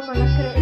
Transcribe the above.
mamá la cree.